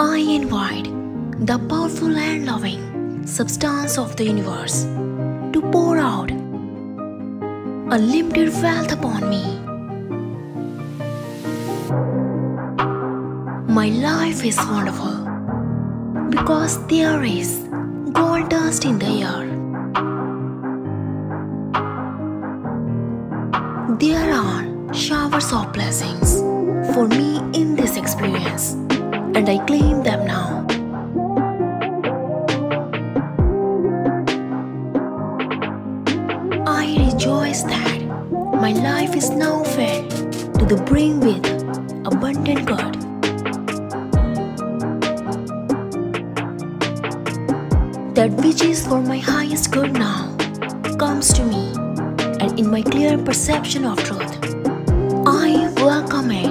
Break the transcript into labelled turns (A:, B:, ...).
A: I invite the powerful and loving substance of the universe to pour out unlimited wealth upon me. My life is wonderful because there is gold dust in the air. There are showers of blessings and I claim them now. I rejoice that my life is now filled to the brim with abundant good. That which is for my highest good now comes to me, and in my clear perception of truth, I welcome it.